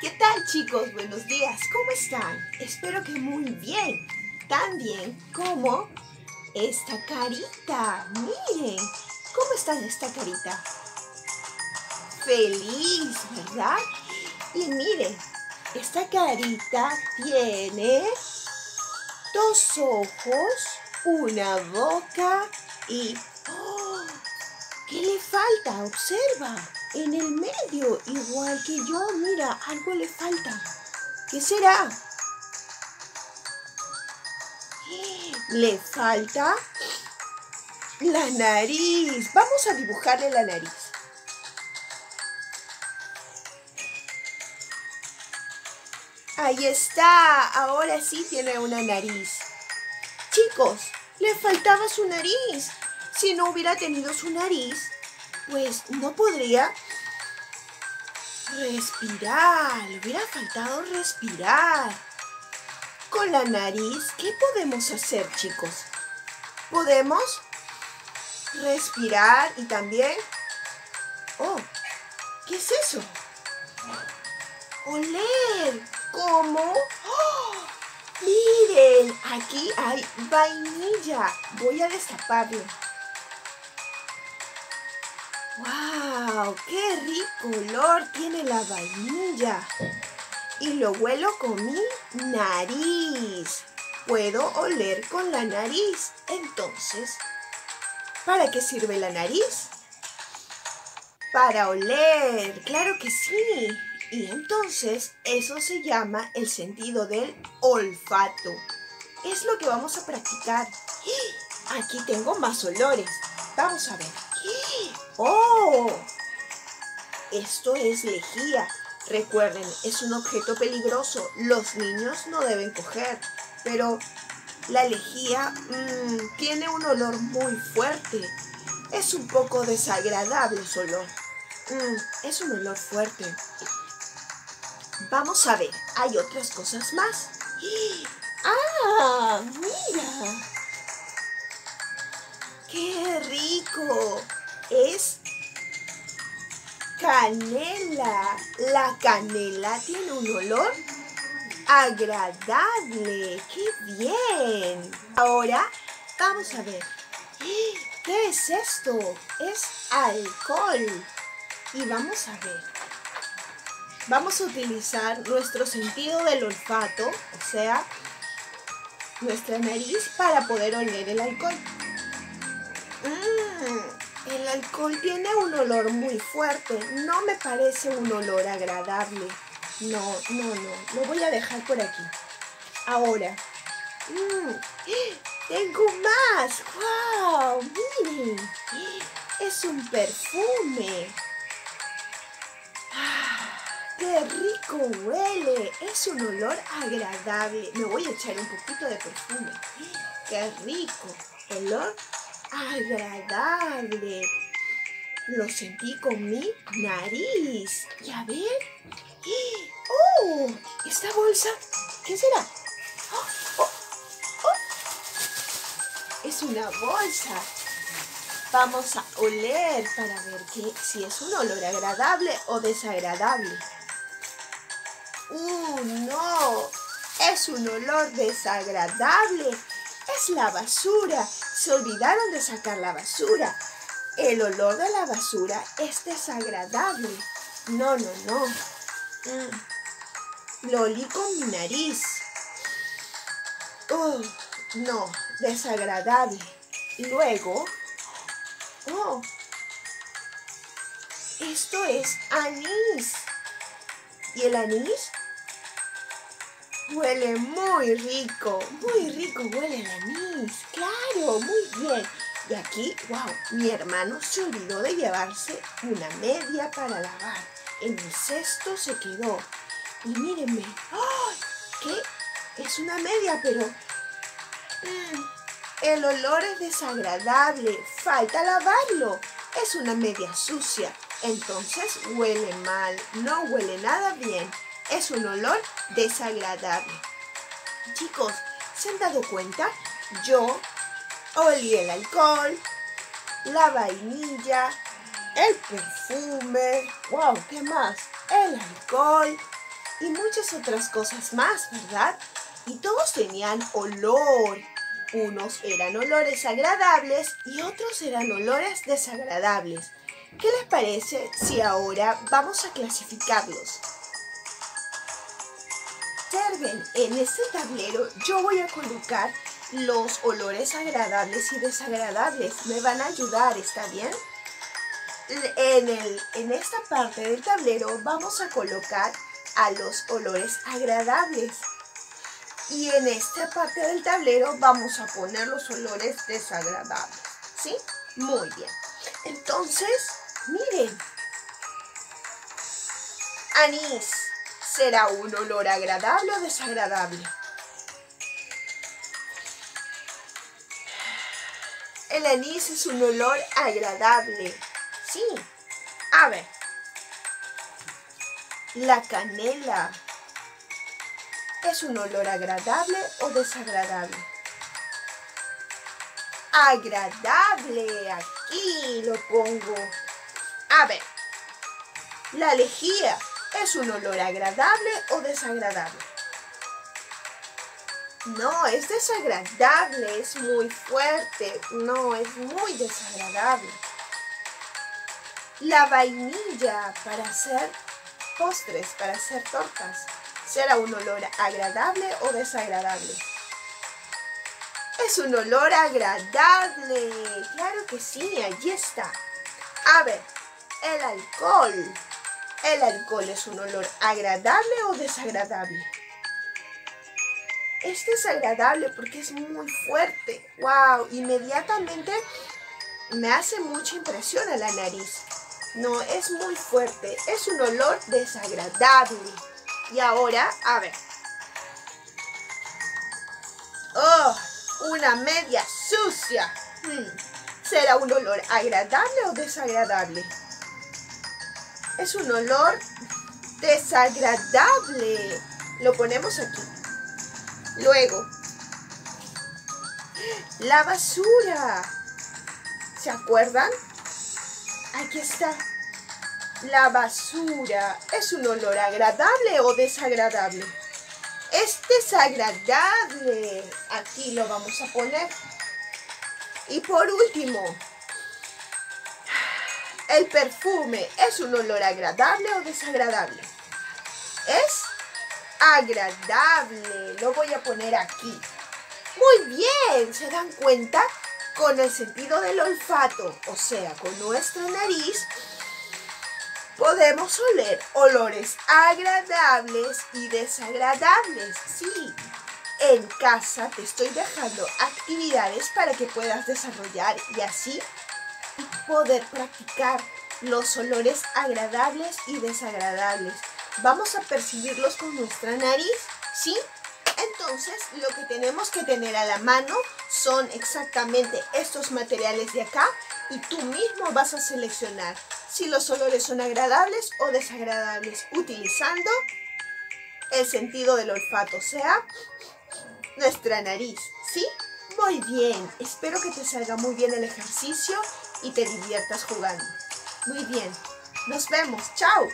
¿Qué tal chicos? Buenos días, ¿cómo están? Espero que muy bien, tan bien como esta carita. Miren, ¿cómo está esta carita? Feliz, ¿verdad? Y miren, esta carita tiene dos ojos, una boca y... ¡Oh! ¿Qué le falta? Observa en el medio, igual que yo, mira, algo le falta. ¿Qué será? Le falta la nariz. Vamos a dibujarle la nariz. Ahí está. Ahora sí tiene una nariz. Chicos, le faltaba su nariz. Si no hubiera tenido su nariz, pues no podría respirar. Le hubiera faltado respirar. Con la nariz, ¿qué podemos hacer, chicos? Podemos respirar y también... Oh, ¿qué es eso? Oler. ¿Cómo? ¡Oh! Miren, aquí hay vainilla. Voy a destaparlo. ¡Wow! ¡Qué rico olor tiene la vainilla! Y lo huelo con mi nariz. Puedo oler con la nariz. Entonces, ¿para qué sirve la nariz? Para oler, claro que sí. Y entonces eso se llama el sentido del olfato. Es lo que vamos a practicar. Aquí tengo más olores. Vamos a ver. ¡Oh! Esto es lejía. Recuerden, es un objeto peligroso. Los niños no deben coger. Pero la lejía mmm, tiene un olor muy fuerte. Es un poco desagradable su olor. Mm, es un olor fuerte. Vamos a ver, hay otras cosas más. ¡Ah! ¡Mira! ¡Qué rico! Es canela. La canela tiene un olor agradable. ¡Qué bien! Ahora vamos a ver. ¿Qué es esto? Es alcohol. Y vamos a ver. Vamos a utilizar nuestro sentido del olfato, o sea, nuestra nariz para poder oler el alcohol. Alcohol tiene un olor muy fuerte. No me parece un olor agradable. No, no, no. Lo voy a dejar por aquí. Ahora. Mmm, tengo más. ¡Wow! Miren. Es un perfume. ¡Qué rico huele! Es un olor agradable. Me voy a echar un poquito de perfume. ¡Qué rico! Olor agradable. Lo sentí con mi nariz. Y a ver. ¡Oh! ¿Esta bolsa? ¿Qué será? ¡Oh! ¡Oh! ¡Oh! Es una bolsa. Vamos a oler para ver que, si es un olor agradable o desagradable. ¡Uh, no! Es un olor desagradable. Es la basura. Se olvidaron de sacar la basura. El olor de la basura es desagradable. No, no, no. Mm. Lo olí con mi nariz. ¡Uh! No, desagradable. Luego... ¡Oh! Esto es anís. ¿Y el anís? Huele muy rico, muy rico huele el anís. Claro, muy bien. Y aquí, wow, mi hermano se olvidó de llevarse una media para lavar. En el cesto se quedó. Y mírenme, ¡ay! ¿Qué? Es una media, pero... Mmm, el olor es desagradable. Falta lavarlo. Es una media sucia. Entonces huele mal. No huele nada bien es un olor desagradable. Chicos, ¿se han dado cuenta? Yo olí el alcohol, la vainilla, el perfume, wow, ¿qué más? El alcohol y muchas otras cosas más, ¿verdad? Y todos tenían olor. Unos eran olores agradables y otros eran olores desagradables. ¿Qué les parece si ahora vamos a clasificarlos? Observen, en este tablero yo voy a colocar los olores agradables y desagradables. Me van a ayudar, ¿está bien? En, el, en esta parte del tablero vamos a colocar a los olores agradables. Y en esta parte del tablero vamos a poner los olores desagradables. ¿Sí? Muy bien. Entonces, miren. Anís. ¿Será un olor agradable o desagradable? El anís es un olor agradable. Sí. A ver. La canela. ¿Es un olor agradable o desagradable? Agradable. Aquí lo pongo. A ver. La lejía. ¿Es un olor agradable o desagradable? No, es desagradable, es muy fuerte. No, es muy desagradable. La vainilla para hacer postres, para hacer tortas. ¿Será un olor agradable o desagradable? Es un olor agradable. Claro que sí, allí está. A ver, el alcohol. ¿El alcohol es un olor agradable o desagradable? Es desagradable porque es muy fuerte. ¡Wow! Inmediatamente me hace mucha impresión a la nariz. No, es muy fuerte. Es un olor desagradable. Y ahora, a ver. ¡Oh! Una media sucia. Hmm, ¿Será un olor agradable o desagradable? Es un olor desagradable. Lo ponemos aquí. Luego, la basura. ¿Se acuerdan? Aquí está. La basura. ¿Es un olor agradable o desagradable? Es desagradable. Aquí lo vamos a poner. Y por último, ¿El perfume es un olor agradable o desagradable? Es agradable. Lo voy a poner aquí. Muy bien, ¿se dan cuenta? Con el sentido del olfato, o sea, con nuestra nariz, podemos oler olores agradables y desagradables. Sí, en casa te estoy dejando actividades para que puedas desarrollar y así poder practicar los olores agradables y desagradables. Vamos a percibirlos con nuestra nariz, ¿sí? Entonces, lo que tenemos que tener a la mano son exactamente estos materiales de acá y tú mismo vas a seleccionar si los olores son agradables o desagradables utilizando el sentido del olfato, o sea, nuestra nariz, ¿sí? Muy bien, espero que te salga muy bien el ejercicio y te diviertas jugando. Muy bien, nos vemos, chao.